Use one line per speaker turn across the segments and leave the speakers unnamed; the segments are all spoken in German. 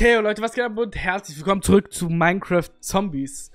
Okay, Leute, was geht ab und herzlich willkommen zurück zu Minecraft Zombies.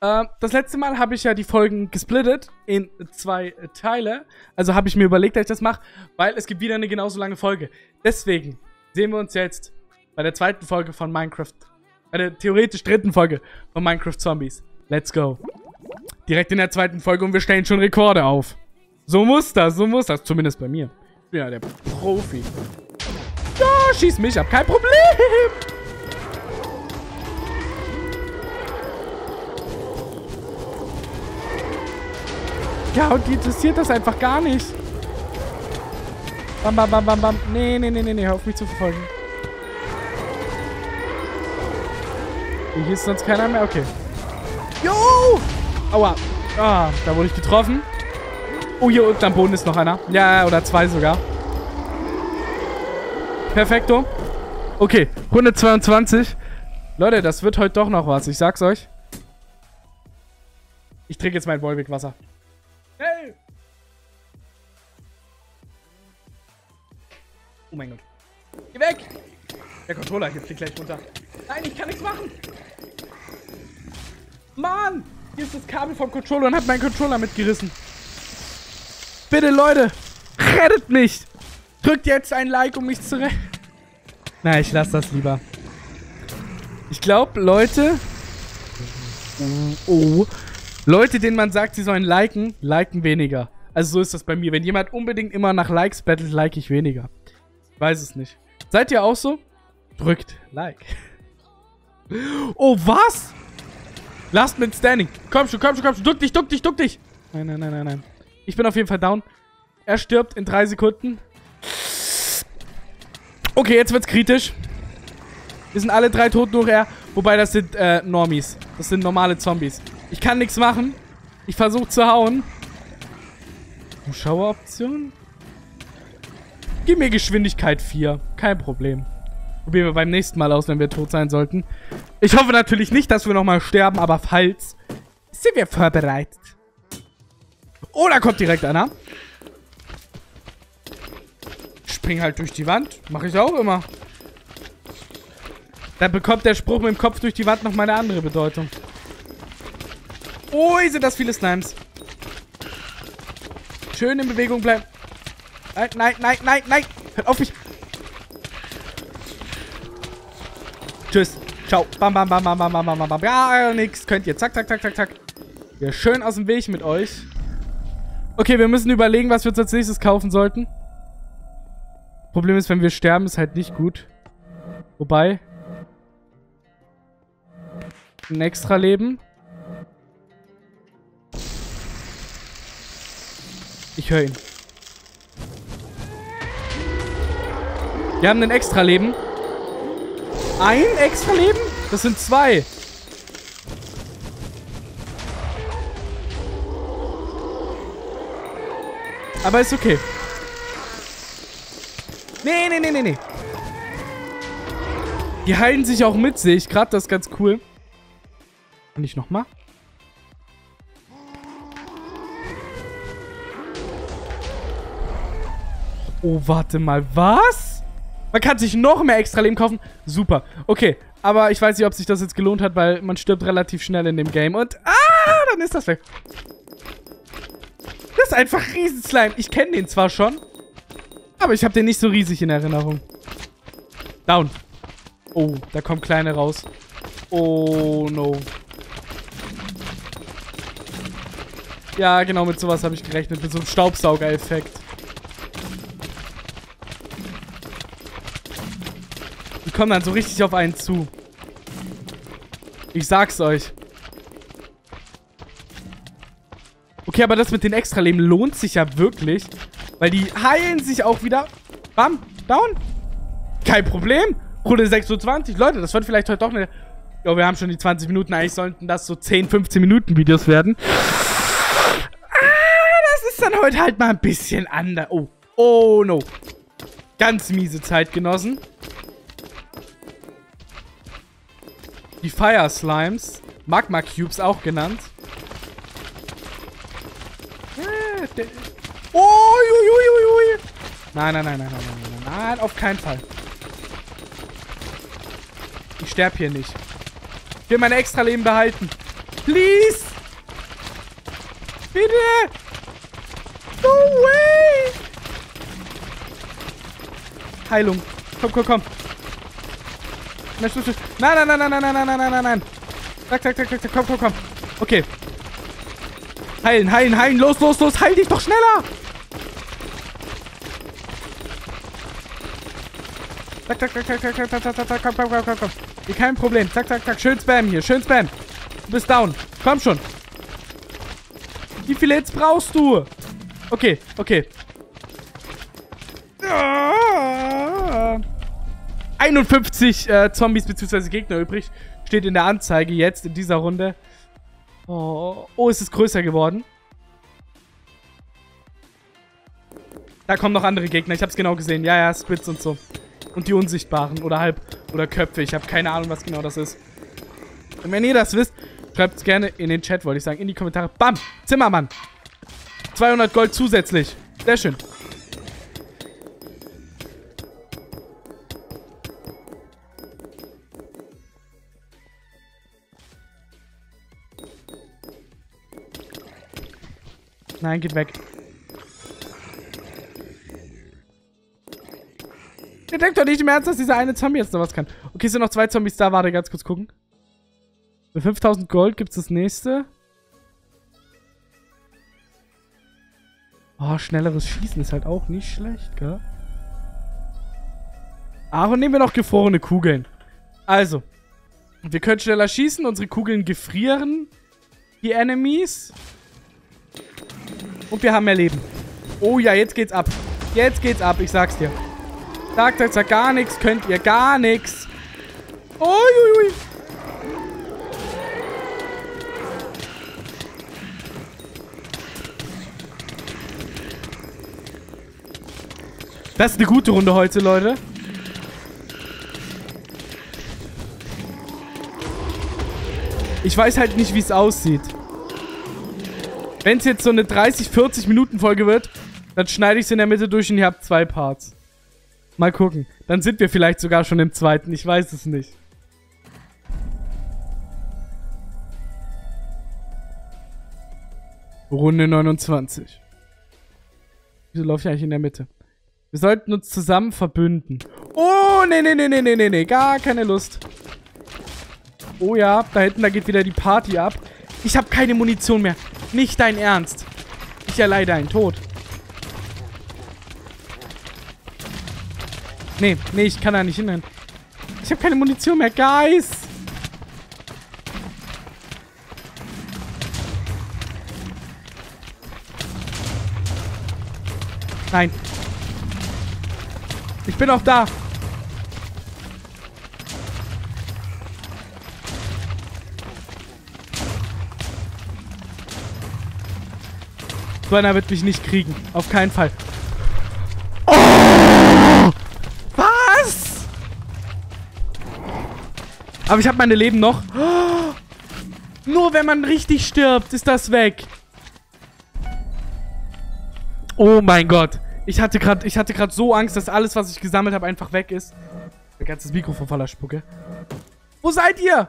Äh, das letzte Mal habe ich ja die Folgen gesplittet in zwei Teile. Also habe ich mir überlegt, dass ich das mache, weil es gibt wieder eine genauso lange Folge. Deswegen sehen wir uns jetzt bei der zweiten Folge von Minecraft, bei der theoretisch dritten Folge von Minecraft Zombies. Let's go. Direkt in der zweiten Folge und wir stellen schon Rekorde auf. So muss das, so muss das. Zumindest bei mir. Ich bin ja der Profi. Ja, schieß mich ab, kein Problem. Ja, und die interessiert das einfach gar nicht. Bam, bam, bam, bam, bam. Nee, nee, nee, nee, nee, hör auf mich zu verfolgen. Hier ist sonst keiner mehr. Okay. Jo! Aua. Ah, da wurde ich getroffen. Oh, hier unten am Boden ist noch einer. Ja, oder zwei sogar. Perfekto. Okay, 122. Leute, das wird heute doch noch was. Ich sag's euch. Ich trinke jetzt mein Wolwig-Wasser. Oh mein Gott. Geh weg! Der Controller hier fliegt gleich runter. Nein, ich kann nichts machen! Mann! Hier ist das Kabel vom Controller und hat meinen Controller mitgerissen. Bitte, Leute! Rettet mich! Drückt jetzt ein Like, um mich zu retten. Nein, ich lasse das lieber. Ich glaube, Leute... Oh, oh. Leute, denen man sagt, sie sollen liken, liken weniger. Also so ist das bei mir. Wenn jemand unbedingt immer nach Likes battelt, like ich weniger. Weiß es nicht. Seid ihr auch so? Drückt Like. Oh, was? Last Man Standing. Komm schon, komm schon, komm schon. Duck dich, duck dich, duck dich. Nein, nein, nein, nein, nein. Ich bin auf jeden Fall down. Er stirbt in drei Sekunden. Okay, jetzt wird's kritisch. Wir sind alle drei tot, nur er. Wobei, das sind äh, Normies. Das sind normale Zombies. Ich kann nichts machen. Ich versuche zu hauen. Zuschaueroption? Gib mir Geschwindigkeit 4. Kein Problem. Probieren wir beim nächsten Mal aus, wenn wir tot sein sollten. Ich hoffe natürlich nicht, dass wir nochmal sterben, aber falls, sind wir vorbereitet. Oh, da kommt direkt einer. Spring halt durch die Wand. Mache ich auch immer. Da bekommt der Spruch mit dem Kopf durch die Wand noch mal eine andere Bedeutung. Ui, sind das viele Slimes. Schön in Bewegung bleiben. Nein, nein, nein, nein, nein. Hört auf mich. Tschüss. Ciao. Bam, bam, bam, bam, bam, bam, bam, bam. Ja, nix. Könnt ihr. Zack, zack, zack, zack, zack. Ja, schön aus dem Weg mit euch. Okay, wir müssen überlegen, was wir uns als nächstes kaufen sollten. Problem ist, wenn wir sterben, ist halt nicht gut. Wobei. Ein extra Leben. Ich höre ihn. Wir haben ein extra Leben. Ein extra Leben? Das sind zwei. Aber ist okay. Nee, nee, nee, nee, nee. Die heilen sich auch mit, sehe ich gerade. Das ist ganz cool. Und ich nochmal. Oh, warte mal. Was? Man kann sich noch mehr extra Leben kaufen. Super. Okay. Aber ich weiß nicht, ob sich das jetzt gelohnt hat, weil man stirbt relativ schnell in dem Game. Und... Ah, dann ist das weg. Das ist einfach Riesenslime. Ich kenne den zwar schon, aber ich habe den nicht so riesig in Erinnerung. Down. Oh, da kommen kleine raus. Oh, no. Ja, genau, mit sowas habe ich gerechnet. Mit so einem Staubsauger-Effekt. Die kommen dann so richtig auf einen zu. Ich sag's euch. Okay, aber das mit den Extraleben lohnt sich ja wirklich. Weil die heilen sich auch wieder. Bam, down. Kein Problem. Runde 26. Leute, das wird vielleicht heute doch eine... Ja, wir haben schon die 20 Minuten. Eigentlich sollten das so 10, 15 Minuten Videos werden. Ah, das ist dann heute halt mal ein bisschen anders. Oh, oh no. Ganz miese Zeitgenossen. Die Fire Slimes. Magma Cubes auch genannt. Oh, ui, ui, ui. Nein, nein, nein, nein, nein, nein, nein, nein, auf keinen Fall. Ich sterbe hier nicht. Ich will mein extra Leben behalten. Please! Bitte! No way! Heilung. Komm, komm, komm. Nein, nein, nein, nein, nein, nein, nein, nein, nein, nein, nein. Zack, zack, zack, zack, komm, komm, komm. Okay. Heilen, heilen, heilen. Los, los, los. Heil dich doch schneller. Zack, zack, zack, zack, zack, zack, zack, zack, zack, komm, komm, komm, komm, komm. Hier, kein Problem. Zack, zack, zack. Schön Spam hier. Schön Spam. Du bist down. Komm schon. Wie viele Hits brauchst du? Okay, okay. 51 äh, Zombies bzw. Gegner übrig. Steht in der Anzeige jetzt in dieser Runde. Oh, oh, ist es größer geworden. Da kommen noch andere Gegner. Ich habe es genau gesehen. Ja, ja, Splits und so. Und die Unsichtbaren oder Halb- oder Köpfe. Ich habe keine Ahnung, was genau das ist. Und wenn ihr das wisst, schreibt es gerne in den Chat, wollte ich sagen. In die Kommentare. Bam! Zimmermann! 200 Gold zusätzlich. Sehr schön. Nein, geht weg. Ihr denkt doch nicht im Ernst, dass dieser eine Zombie jetzt noch was kann. Okay, sind noch zwei Zombies da. Warte, ganz kurz gucken. Für 5000 Gold gibt es das nächste. Oh, schnelleres Schießen ist halt auch nicht schlecht, gell? Ach, und nehmen wir noch gefrorene Kugeln. Also. Wir können schneller schießen. Unsere Kugeln gefrieren. Die Enemies. Und wir haben mehr Leben. Oh ja, jetzt geht's ab. Jetzt geht's ab, ich sag's dir. Sagt, sagt, sagt, gar nichts könnt ihr, gar nichts. Uiuiui. Das ist eine gute Runde heute, Leute. Ich weiß halt nicht, wie es aussieht. Wenn es jetzt so eine 30-40 Minuten Folge wird, dann schneide ich es in der Mitte durch und ihr habt zwei Parts. Mal gucken. Dann sind wir vielleicht sogar schon im zweiten. Ich weiß es nicht. Runde 29. Wieso laufe ich eigentlich in der Mitte? Wir sollten uns zusammen verbünden. Oh, nee, nee, nee, nee, nee, nee, nee. Gar keine Lust. Oh ja, da hinten, da geht wieder die Party ab. Ich habe keine Munition mehr. Nicht dein Ernst. Ich erleide einen Tod. Nee, nee, ich kann da nicht hinrennen. Ich habe keine Munition mehr. Guys! Nein. Ich bin auch da. So einer wird mich nicht kriegen. Auf keinen Fall. Oh! Was? Aber ich habe meine Leben noch. Oh! Nur wenn man richtig stirbt, ist das weg. Oh mein Gott. Ich hatte gerade ich hatte gerade so Angst, dass alles, was ich gesammelt habe, einfach weg ist. Mein ganzes Mikrofon voller Spucke. Wo seid ihr?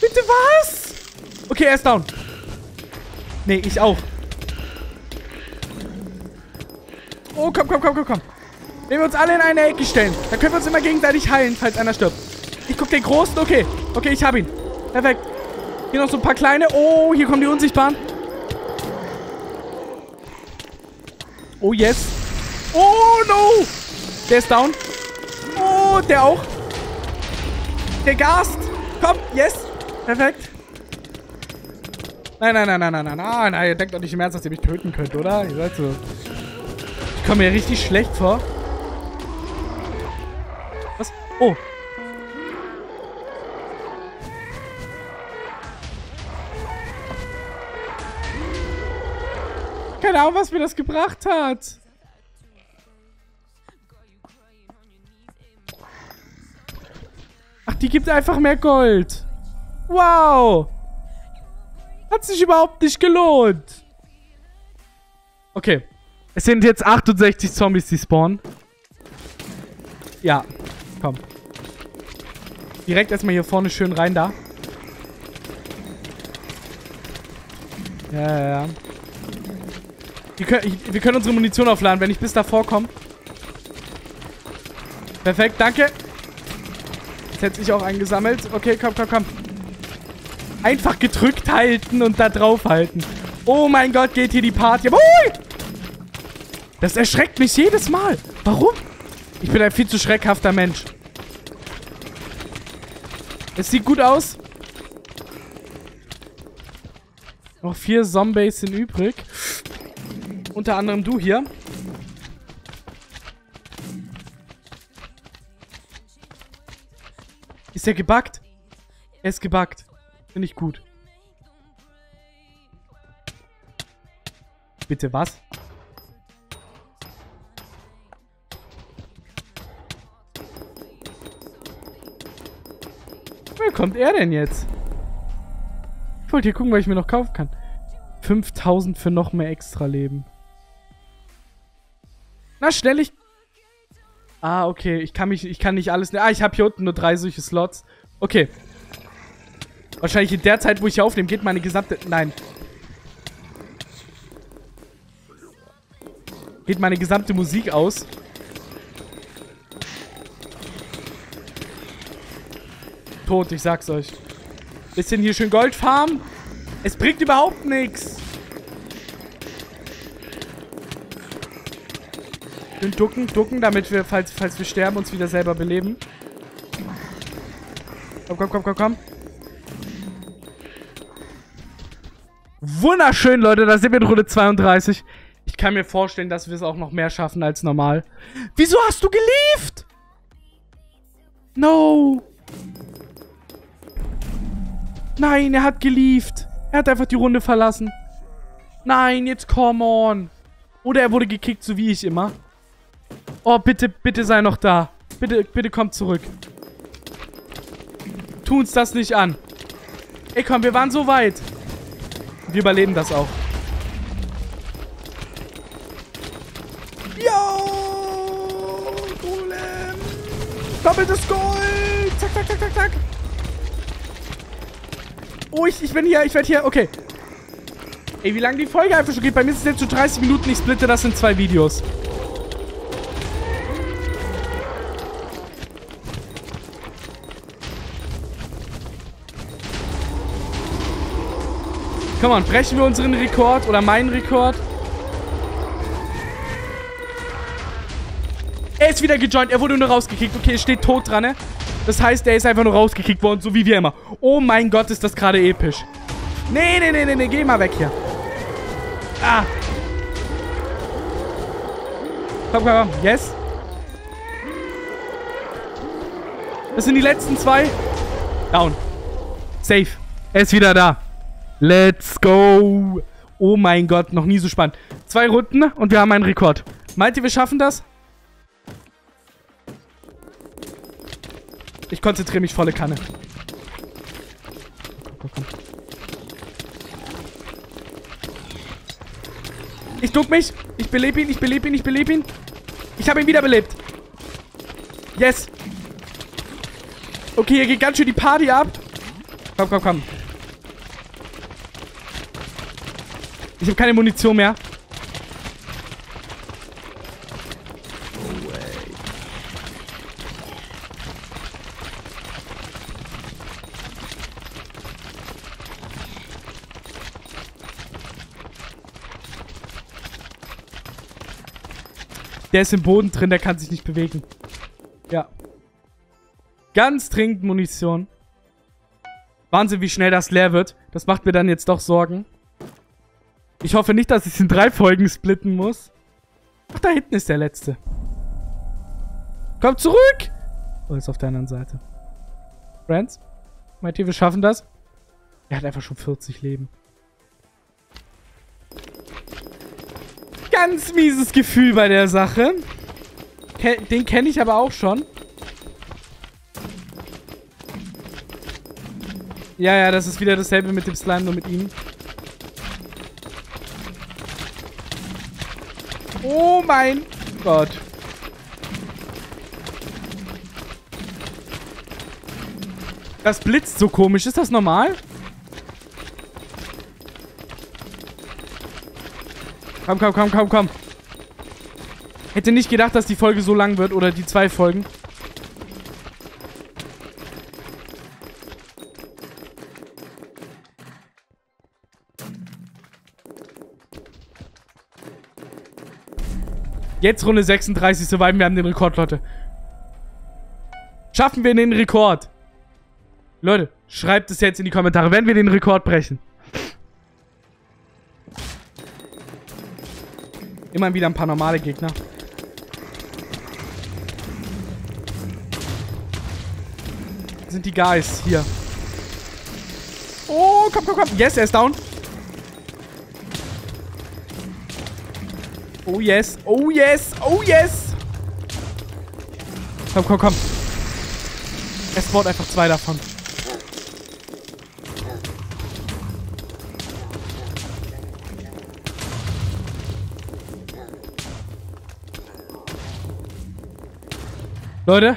Bitte was? Okay, er ist down. Nee, ich auch. Oh, komm, komm, komm, komm, komm. Wenn wir uns alle in eine Ecke stellen, dann können wir uns immer gegenseitig heilen, falls einer stirbt. Ich guck den Großen. Okay. Okay, ich hab ihn. Perfekt. Hier noch so ein paar kleine. Oh, hier kommen die Unsichtbaren. Oh, yes. Oh, no. Der ist down. Oh, der auch. Der Gast. Komm, yes. Perfekt. Nein, nein, nein, nein, nein, nein, nein, nein. Ihr denkt doch nicht im Ernst, dass ihr mich töten könnt, oder? Ihr seid so... Ich komme mir richtig schlecht vor. Was? Oh. Keine Ahnung, was mir das gebracht hat. Ach, die gibt einfach mehr Gold. Wow. Hat sich überhaupt nicht gelohnt. Okay. Es sind jetzt 68 Zombies, die spawnen. Ja. Komm. Direkt erstmal hier vorne schön rein da. Ja, ja, ja. Wir können, ich, wir können unsere Munition aufladen, wenn ich bis davor komme. Perfekt, danke. Jetzt hätte ich auch eingesammelt. Okay, komm, komm, komm. Einfach gedrückt halten und da drauf halten. Oh mein Gott, geht hier die Party. Ui! Das erschreckt mich jedes Mal. Warum? Ich bin ein viel zu schreckhafter Mensch. Es sieht gut aus. Noch vier Zombies sind übrig. Unter anderem du hier. Ist er gebackt? Er ist gebackt. Finde ich gut. Bitte was? Wer kommt er denn jetzt? Ich wollte hier gucken, was ich mir noch kaufen kann. 5000 für noch mehr extra Leben. Na, schnell ich... Ah, okay. Ich kann mich, ich kann nicht alles... Ah, ich habe hier unten nur drei solche Slots. Okay. Wahrscheinlich in der Zeit, wo ich hier aufnehme, geht meine gesamte... Nein. Geht meine gesamte Musik aus. Tot, ich sag's euch. Bisschen hier schön Gold farmen. Es bringt überhaupt nichts. Schön ducken, ducken, damit wir, falls, falls wir sterben, uns wieder selber beleben. Komm, komm, komm, komm, komm. Wunderschön, Leute. Da sind wir in Runde 32. Ich kann mir vorstellen, dass wir es auch noch mehr schaffen als normal. Wieso hast du gelieft? No. Nein, er hat gelieft. Er hat einfach die Runde verlassen. Nein, jetzt come on. Oder er wurde gekickt, so wie ich immer. Oh, bitte, bitte sei noch da. Bitte, bitte komm zurück. Tu uns das nicht an. Ey, komm, wir waren so weit. Wir überleben das auch. Yo! Golem! Doppeltes Gold! Zack, zack, zack, zack, zack. Oh, ich, ich bin hier, ich werde hier, okay. Ey, wie lange die Folge einfach schon geht. Bei mir ist es jetzt schon 30 Minuten. Ich splitte das in zwei Videos. Komm on, brechen wir unseren Rekord oder meinen Rekord. Er ist wieder gejoint. Er wurde nur rausgekickt. Okay, es steht tot dran, ne? Das heißt, er ist einfach nur rausgekickt worden, so wie wir immer. Oh mein Gott, ist das gerade episch. Nee, nee, nee, nee, nee, geh mal weg hier. Ah. Komm, komm, komm. Yes. Das sind die letzten zwei. Down. Safe. Er ist wieder da. Let's go. Oh mein Gott, noch nie so spannend. Zwei Runden und wir haben einen Rekord. Meint ihr, wir schaffen das? Ich konzentriere mich volle Kanne. Ich duck mich. Ich belebe ihn, ich belebe ihn, ich belebe ihn. Ich habe ihn wiederbelebt. Yes. Okay, hier geht ganz schön die Party ab. Komm, komm, komm. Ich habe keine Munition mehr. Der ist im Boden drin, der kann sich nicht bewegen. Ja. Ganz dringend Munition. Wahnsinn, wie schnell das leer wird. Das macht mir dann jetzt doch Sorgen. Ich hoffe nicht, dass ich es in drei Folgen splitten muss. Ach, da hinten ist der letzte. Komm zurück! Oh, ist auf der anderen Seite. Friends? Meint ihr, wir schaffen das? Er hat einfach schon 40 Leben. Ganz mieses Gefühl bei der Sache. Den kenne ich aber auch schon. Ja, ja, das ist wieder dasselbe mit dem Slime, nur mit ihm. Mein Gott. Das blitzt so komisch. Ist das normal? Komm, komm, komm, komm, komm. Hätte nicht gedacht, dass die Folge so lang wird. Oder die zwei Folgen. Jetzt Runde 36 surviven. Wir haben den Rekord, Leute. Schaffen wir den Rekord? Leute, schreibt es jetzt in die Kommentare, wenn wir den Rekord brechen. Immer wieder ein paar normale Gegner. Sind die Guys hier. Oh, komm, komm, komm. Yes, er ist down. Oh yes, oh yes, oh yes. Komm, komm, komm. Es spawnt einfach zwei davon. Leute.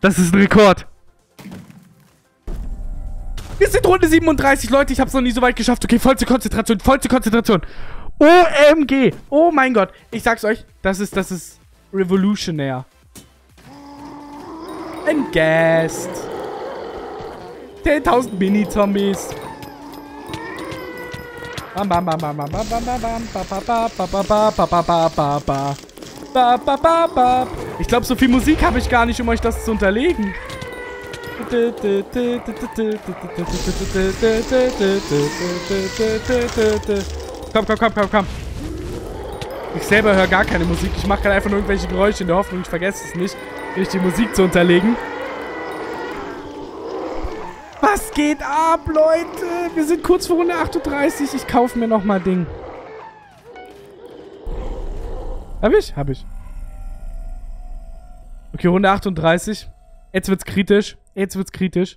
Das ist ein Rekord. Runde 37, Leute. Ich habe es noch nie so weit geschafft. Okay, vollste Konzentration, vollste Konzentration. OMG. Oh mein Gott. Ich sag's euch, das ist, das ist revolutionär. Ein Guest. 10.000 Mini-Zombies. Ich glaube, so viel Musik habe ich gar nicht, um euch das zu unterlegen. Komm, komm, komm, komm, komm. Ich selber höre gar keine Musik. Ich mache gerade einfach nur irgendwelche Geräusche in der Hoffnung, ich vergesse es nicht, richtig Musik zu unterlegen. Was geht ab, Leute? Wir sind kurz vor Runde 38. Ich kaufe mir nochmal Ding. Hab ich? Hab ich. Okay, Runde 38. Jetzt wird's kritisch. Jetzt wird's kritisch.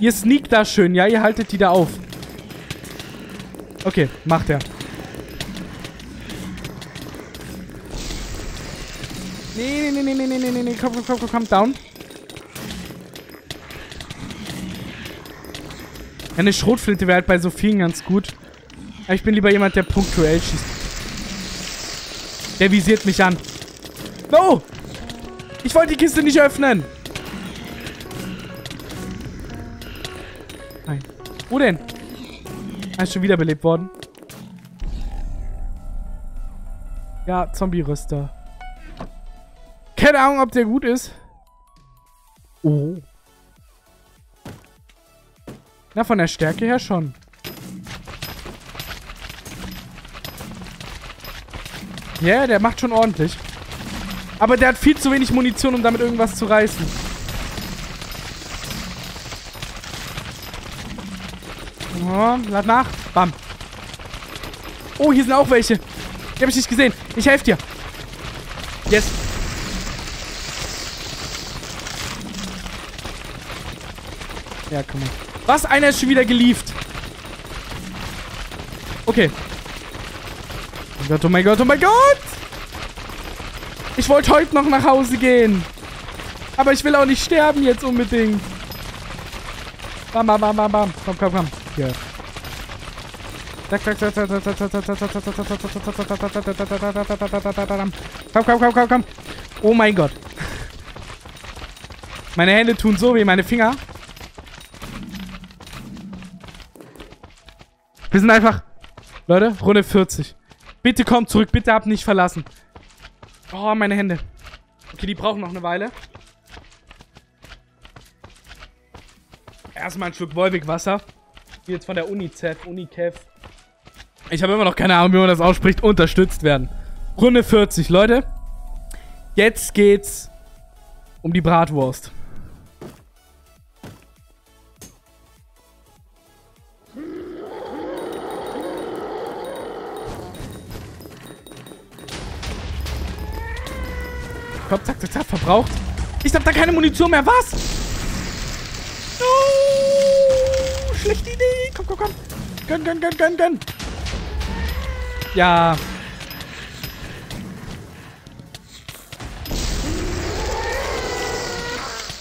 Ihr sneakt da schön, ja? Ihr haltet die da auf. Okay, macht er. Nee, nee, nee, nee, nee, nee, nee, nee, komm, komm, komm, komm, down. Eine Schrotflinte wäre halt bei so vielen ganz gut. Aber ich bin lieber jemand, der punktuell schießt. Der visiert mich an. No! Ich wollte die Kiste nicht öffnen. Nein. Wo denn? Er ist schon wiederbelebt worden. Ja, Zombie-Rüster. Keine Ahnung, ob der gut ist. Oh. Na, von der Stärke her schon. Ja, yeah, der macht schon ordentlich. Aber der hat viel zu wenig Munition, um damit irgendwas zu reißen. Oh, lad nach. Bam. Oh, hier sind auch welche. Die habe ich nicht gesehen. Ich helfe dir. Yes. Ja, komm mal. Was? Einer ist schon wieder gelieft. Okay. Oh Gott, oh mein Gott, oh mein Gott! Ich wollte heute noch nach Hause gehen. Aber ich will auch nicht sterben jetzt unbedingt. Bam, bam, bam, bam, bam. Komm, komm, komm. Hier. Komm, komm, komm, komm, komm. Oh mein Gott. Meine Hände tun so weh, meine Finger. Wir sind einfach... Leute, Runde 40. Bitte kommt zurück. Bitte habt nicht verlassen. Oh, meine Hände. Okay, die brauchen noch eine Weile. Erstmal ein Schluck Wolwig-Wasser. Jetzt von der UNICEF, UNICEF. Ich habe immer noch keine Ahnung, wie man das ausspricht. Unterstützt werden. Runde 40, Leute. Jetzt geht's um die Bratwurst. Verbraucht. Ich hab da keine Munition mehr. Was? No! Schlechte Idee. Komm, komm, komm. Gönn, gönn, gönn, gönn, gönn. Ja.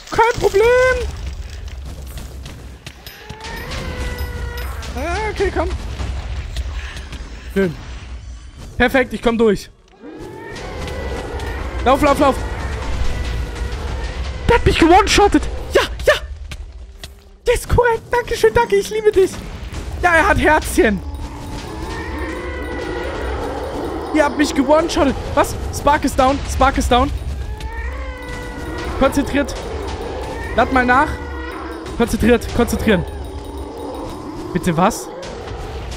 Kein Problem. Okay, komm. Schön. Perfekt, ich komm durch. Lauf, lauf, lauf. Der hat mich gewone-shottet. Ja, ja. Das ist korrekt. Dankeschön, danke. Ich liebe dich. Ja, er hat Herzchen. Ihr habt mich gewone-shottet. Was? Spark ist down. Spark ist down. Konzentriert. Lad mal nach. Konzentriert. Konzentrieren. Bitte was?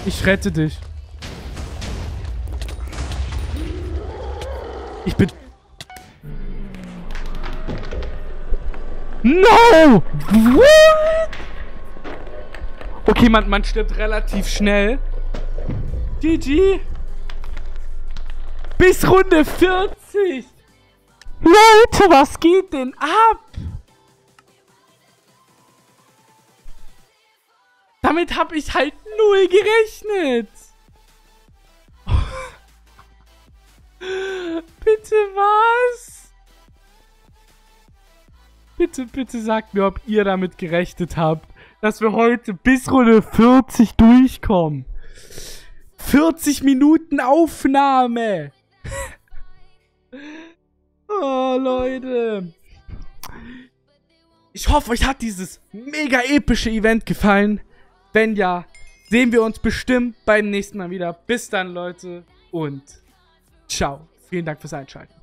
Ich rette dich. Ich bin... No! What? Okay, man, man stirbt relativ schnell. GG. Bis Runde 40. Leute, was geht denn ab? Damit habe ich halt null gerechnet. bitte was? Bitte, bitte sagt mir, ob ihr damit gerechnet habt, dass wir heute bis Runde 40 durchkommen. 40 Minuten Aufnahme. oh, Leute. Ich hoffe, euch hat dieses mega epische Event gefallen. Wenn ja, sehen wir uns bestimmt beim nächsten Mal wieder. Bis dann, Leute. Und ciao. Vielen Dank fürs Einschalten.